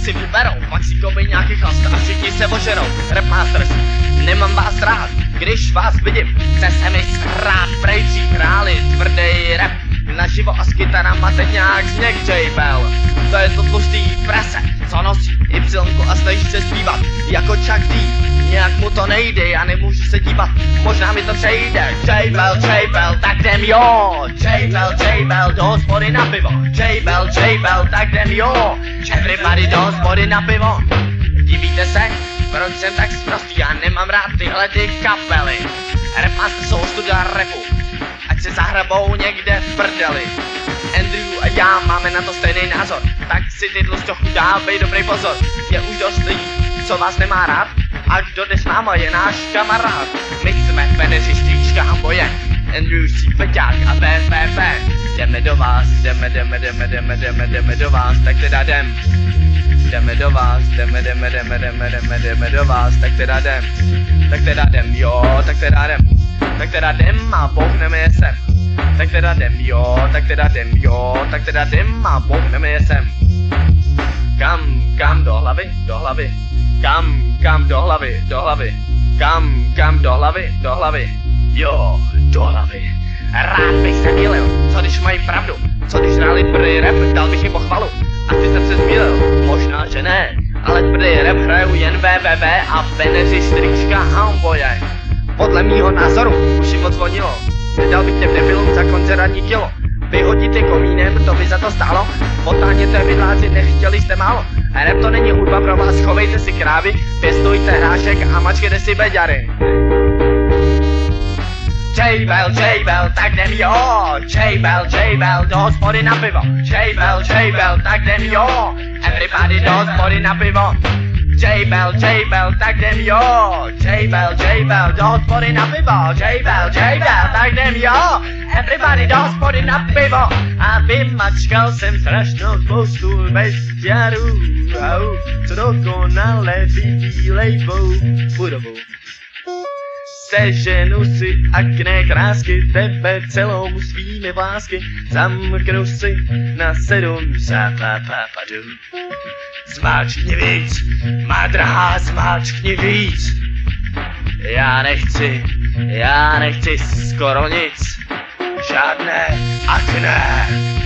si vyberou, pak si koupí nějaký chlast a všichni se ožerou. Repasters, nemám vás rád, když vás vidím, chce se mi skrát, prejčí hráli tvrdý rap. Naživo a s kytarama teď nějak zněk J. Bell. To je to tlustý prese, co nosí i a snaží se zpívat jako Chuck D. To nejde, já nemůžu se dívat, možná mi to přejde. J-Bell, J-Bell, tak jdem jo. J-Bell, J-Bell, do hospody na pivo. J-Bell, J-Bell, tak jdem jo. Everybody do hospody na pivo. Divíte se, proč jsem tak sprostý, já nemám rád tyhle ty kapely. Rapmaster jsou studia repu, ať se zahrabou někde v prdeli. Andrew a já máme na to stejný názor, tak si ty tlustochu dávej dobrý pozor. Je už dost lidí, co vás nemá rád, a kdo jde s náma je náš kamarád. My jsme peneřistý škámboje, Andrew si feťák a BPP. Jdeme do vás, jdeme, jdeme, jdeme, jdeme, jdeme, jdeme do vás, tak teda jdem. Jdeme do vás, jdeme, jdeme, jdeme, jdeme, jdeme, jdeme do vás, tak teda jdem. Tak teda jdem, jo, tak teda jdem. Tak teda jdem a bouchneme je sem. Tak teda jdem, jo, tak teda jdem, jo, tak teda jdem a bouchneme je sem. Kam, kam do hlavy, do hlavy. Kam, kam do hlavy, do hlavy. Kam, kam do hlavy, do hlavy. Jo, do hlavy. Rád bych se mýlil, co když mají pravdu, co když hráli první rap, dal bych jim pochvalu. Asi jsem se zmýlil, možná, že ne, ale tvrdý rap hrajou jen VVV a peneři strička hamboje. Podle mýho názoru už jim moc vodilo, nedal bych těm debilům za koncertní kilo. Vyhodit je komínem, to by za to stálo, potáhněte vidláci, nechtěli jste málo. Rap to hudba pro vás, chovejte si krávy, pěstujte hrášek a mačkejte si beďary. J-Bell, J-Bell, tak jdem jo. J-Bell, J-Bell, do hospody na pivo. J-Bell, J-Bell, tak jdem jo. Everybody do hospody na pivo. J-Bell, J-Bell, tak jdem jo. J-Bell, J-Bell, do hospody na pivo. J-Bell, J-Bell, tak jdem jo. Everybody do hospody na pivo. A vymačkal jsem strašnou spoustu bezďarů. Au, co dokonale vybílejbou budovu. Seženu si akné krásky, tebe celou svými vlásky, zamknu si na sedm zapapapadu. Zmáčkni víc, má drahá, zmáčkni víc. Já nechci, já nechci skoro nic, žádné akné.